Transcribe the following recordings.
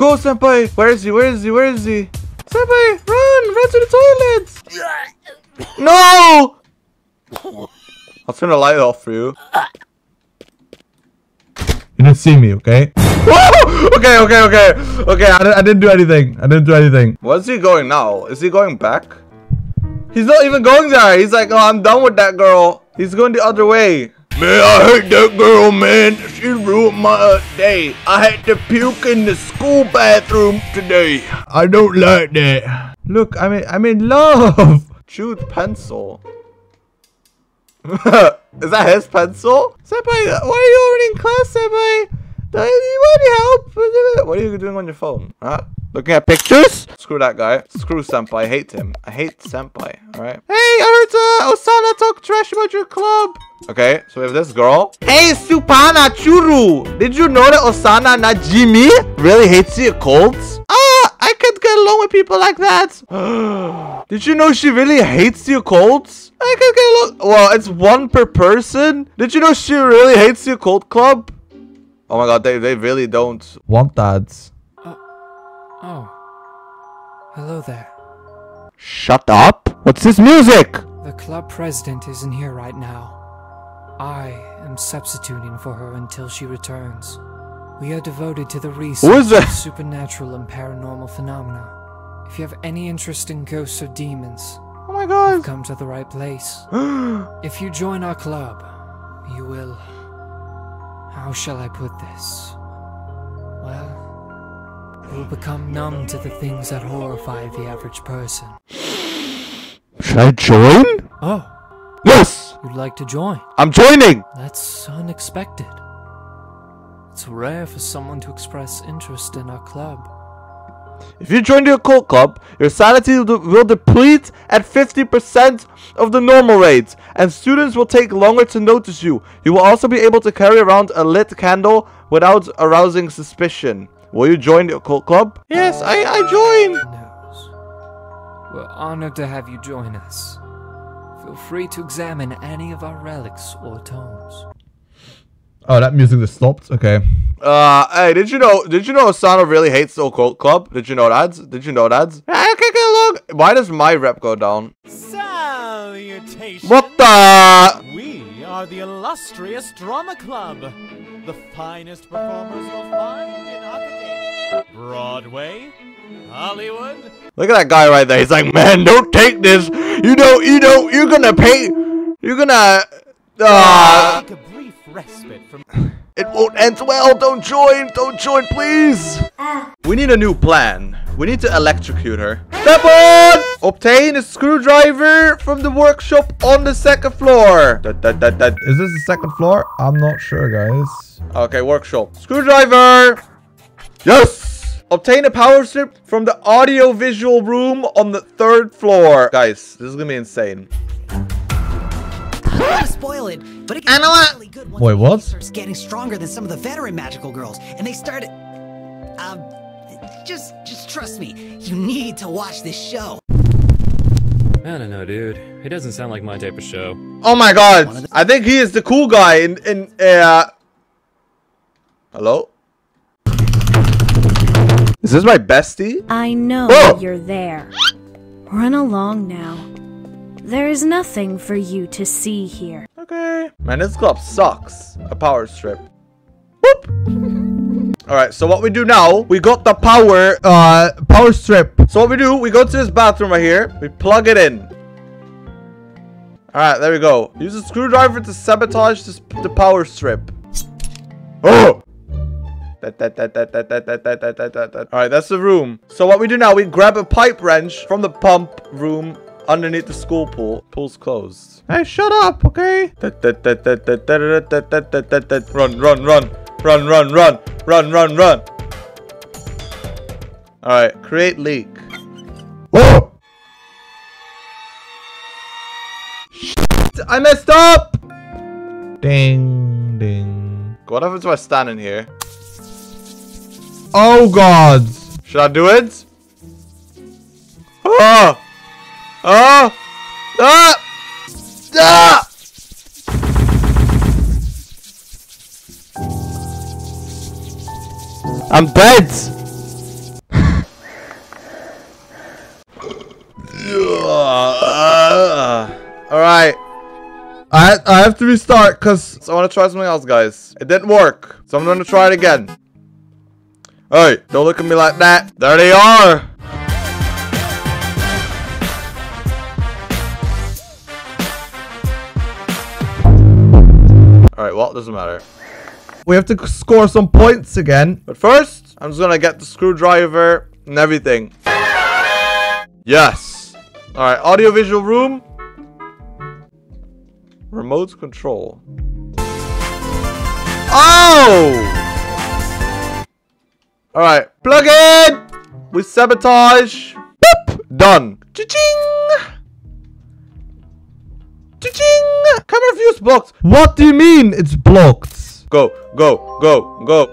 Go, Senpai! Where is he? Where is he? Where is he? Senpai, run! Run to the toilet! No! I'll turn the light off for you. You didn't see me, okay? okay, okay, okay. Okay, I, I didn't do anything. I didn't do anything. Where's he going now? Is he going back? He's not even going there. He's like, oh, I'm done with that girl. He's going the other way. Man, I hate that girl, man. She ruined my uh, day. I had to puke in the school bathroom today. I don't like that. Look, I'm in, I'm in love. Chewed pencil. Is that his pencil? Senpai, why are you already in class, Senpai? Do you want any help? What are you doing on your phone? Huh? Looking at pictures? Screw that guy. Screw Senpai. I hate him. I hate Senpai. Alright. Hey, I heard uh, Osana talk trash about your club. Okay, so we have this girl. Hey, Supana Churu! Did you know that Osana Najimi really hates the occults? Ah, I can't get along with people like that. Did you know she really hates the occults? I can't get along. Well, it's one per person. Did you know she really hates the occult club? Oh my god, they, they really don't want that. Oh. Hello there. Shut up! What's this music? The club president isn't here right now. I am substituting for her until she returns. We are devoted to the research of supernatural and paranormal phenomena. If you have any interest in ghosts or demons, Oh my god. you've come to the right place. If you join our club, you will. How shall I put this? Well, will become numb to the things that horrify the average person. Should I join? Oh, Yes! you'd like to join? I'm joining! That's unexpected. It's rare for someone to express interest in our club. If you join the occult club, your sanity will, will deplete at 50% of the normal rate, and students will take longer to notice you. You will also be able to carry around a lit candle without arousing suspicion. Will you join the occult club? Yes, I, I join! We're honored to have you join us. Feel free to examine any of our relics or tomes. Oh, that music just stopped. Okay. Uh, hey, did you know? Did you know Osana really hates the occult club? Did you know that? Did you know that? I can't get along. Why does my rep go down? Salutations! What the? We are the illustrious drama club, the finest performers you'll find in academia, Broadway, Hollywood. Look at that guy right there. He's like, man, don't take this. You know, you know, you're gonna pay. You're gonna. Uh, Take a brief respite from. it won't end well. Don't join. Don't join, please. We need a new plan. We need to electrocute her. Step on! Obtain a screwdriver from the workshop on the second floor. That, that, that, that. Is this the second floor? I'm not sure, guys. Okay, workshop. Screwdriver! Yes! Obtain a power strip from the audio-visual room on the third floor. Guys, this is gonna be insane. I don't want to spoil it, but it gets know really good once Wait, what? lady starts getting stronger than some of the veteran magical girls, and they start. Um, just, just trust me. You need to watch this show. I don't know, dude. It doesn't sound like my type of show. Oh my god. I think he is the cool guy in, in, uh... Hello? Is this my bestie? I know you're there. Run along now. There is nothing for you to see here. Okay. Man, this club sucks. A power strip. Boop. Alright, so what we do now, we got the power, uh, power strip. So what we do, we go to this bathroom right here. We plug it in. Alright, there we go. Use a screwdriver to sabotage this, the power strip. Oh! That, that, that, that, that, that, that, that, that, that, that, that. Alright, that's the room. So what we do now, we grab a pipe wrench from the pump room underneath the school pool. Pool's closed. Hey, shut up, okay? Run, run, run. Run, run, run. Run, run, run. Alright, create leak. Whoa! Shit, I messed up! Ding, ding. What happens if I stand in here? Oh god. Should I do it? Oh! Oh! Ah! Ah! I'm dead! Alright. I, I have to restart because I want to try something else, guys. It didn't work, so I'm going to try it again. Hey, don't look at me like that. There they are. Alright, well, it doesn't matter. We have to score some points again. But first, I'm just gonna get the screwdriver and everything. Yes. Alright, audiovisual room. Remote control. Oh! Alright, plug in! We sabotage. Boop! Done. Cha-ching! Cha-ching! Camera view's blocked. What do you mean it's blocked? Go, go, go, go.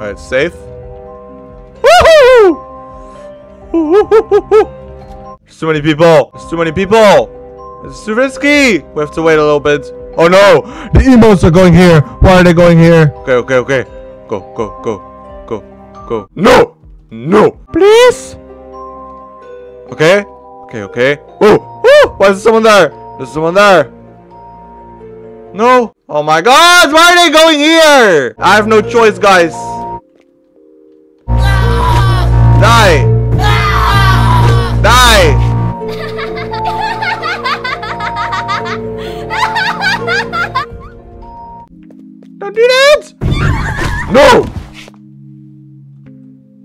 Alright, safe. Woohoo! There's too many people. There's too many people. It's too risky. We have to wait a little bit. Oh no! The emotes are going here. Why are they going here? Okay, okay, okay. Go, go, go, go, go. No! No! Please! Okay. Okay, okay. Oh! Oh! Why is someone there? There's someone there. No! Oh my god! Why are they going here? I have no choice, guys. No!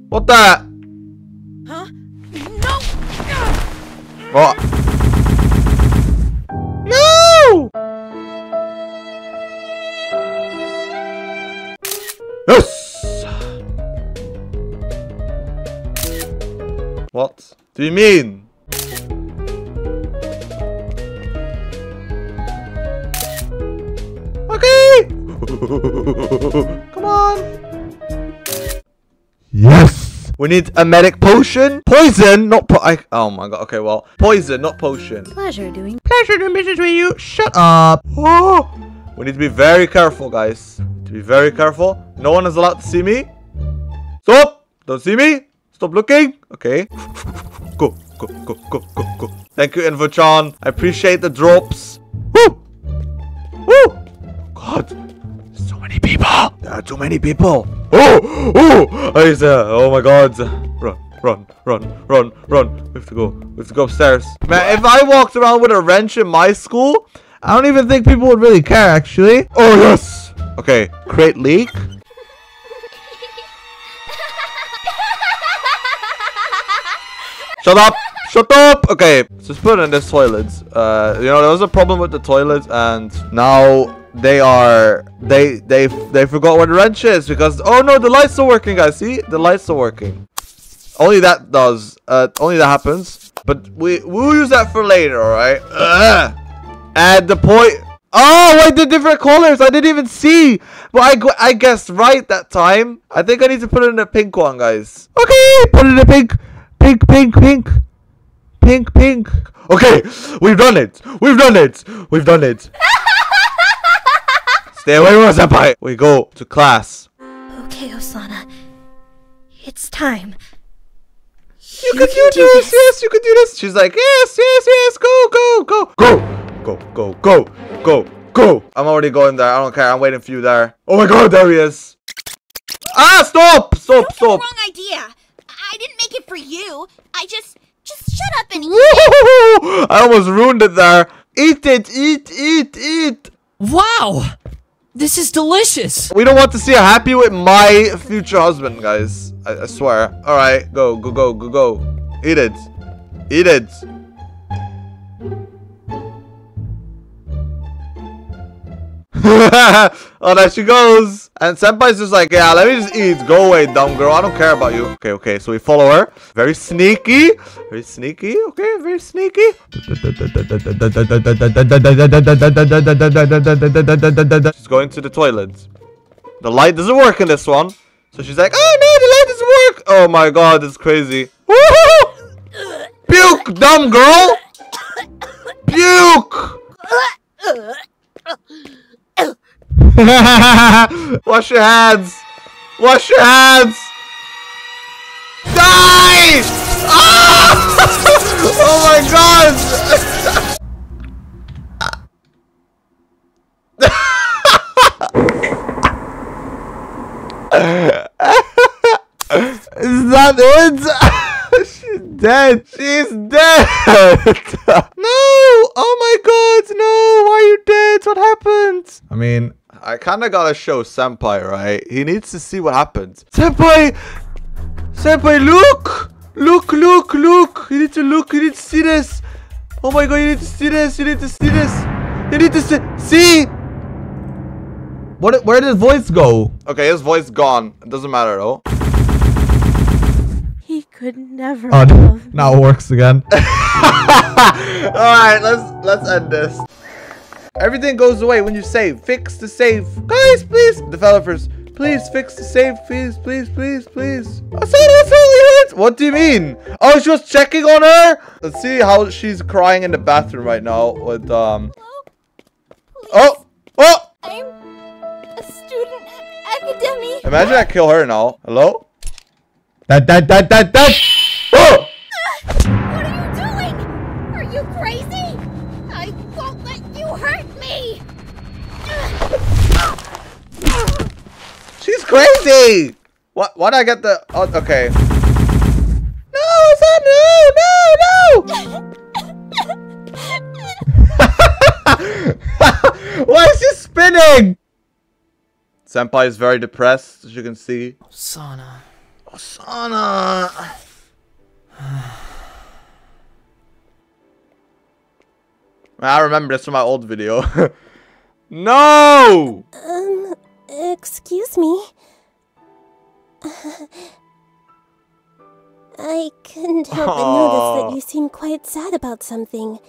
What the? Huh? No! What? No! Yes! What do you mean? Okay! We need a medic potion. Poison, not po- I- Oh my god, okay, well. Poison, not potion. Pleasure doing. Pleasure doing business with you. Shut up. Oh. We need to be very careful, guys. To be very careful. No one is allowed to see me. Stop. Don't see me. Stop looking. Okay. Go, go, go, go, go, go. Thank you, Invotron. I appreciate the drops. Woo. Woo. God. People. There are too many people. Oh, oh, I said, oh my God. Run, run, run, run, run. We have to go. We have to go upstairs. Man, if I walked around with a wrench in my school, I don't even think people would really care, actually. Oh, yes. Okay, create leak. Shut up! Shut up! Okay, so let's put it in this toilet. Uh, you know, there was a problem with the toilet, and now they are they they they forgot where the wrench is because oh no, the lights are working, guys. See, the lights are working. Only that does. Uh, only that happens. But we we'll use that for later, all right? Ugh. And the point. Oh, wait, the different colors. I didn't even see. But I I guessed right that time. I think I need to put in a pink one, guys. Okay, put in a pink, pink, pink, pink, pink, pink. Okay, we've done it. We've done it. We've done it. Stay away from us, Senpai. We go to class. Okay, Osana. It's time. You, can, do, this. Yes, you can do this. She's like, yes, yes, yes. Go, go, go, go, go, go, go, go, go. I'm already going there. I don't care. I'm waiting for you there. Oh my God, there he is. Ah, stop, stop, That's stop. the wrong idea. I didn't make it for you. I just, just shut up and eat. Woo! I almost ruined it there. Eat it, eat, eat, eat. Wow! This is delicious! We don't want to see her happy with my future husband, guys. I, I swear. All right, go, go, go, go, go. Eat it. Eat it. oh, there she goes. And Senpai's just like, yeah, let me just eat. Go away, dumb girl. I don't care about you. Okay, okay. So we follow her. Very sneaky. Very sneaky. Okay, very sneaky. She's going to the toilet. The light doesn't work in this one. So she's like, oh no, the light doesn't work. Oh my god, it's crazy. Puke, dumb girl. Puke. Wash your hands. Wash your hands. Die! Ah! oh my god! Is that it? She's dead. She's dead. no. Oh my god. No. Why are you dead? What happened? I mean, I kind of gotta show Senpai, right? He needs to see what happens. Senpai! Senpai, look! Look, look, look! You need to look. You need to see this. Oh my god, you need to see this. You need to see this. You need to see. See? What? Where did his voice go? Okay, his voice gone. It doesn't matter though. He could never Oh, now it works again. Alright, let's let's end this. Everything goes away when you save. Fix the save. Guys, please. Developers, please fix the save. Please, please, please, please. I saw that's only hurt. What do you mean? Oh, she was checking on her? Let's see how she's crying in the bathroom right now with um Oh! Oh! I'm a student at Academy. Imagine I kill her now. Hello? That that that that that Oh! What are you doing? Are you crazy? I won't let you hurt me. She's crazy! What? Why'd I get the... Oh, okay. No, son, no, no, no! Why is she spinning? Senpai is very depressed, as you can see. Sana. Osana! I remember this from my old video. no! Um, excuse me. I couldn't help but notice that you seem quite sad about something.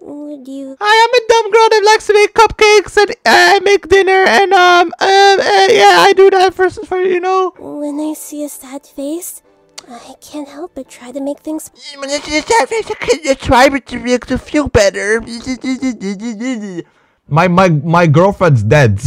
Would you... I am a dumb girl that likes to make cupcakes and uh, make dinner and um uh, uh, yeah I do that for for you know. When I see a sad face, I can't help but try to make things... When I see a Sad face, I can't try to make to feel better. My my my girlfriend's dead.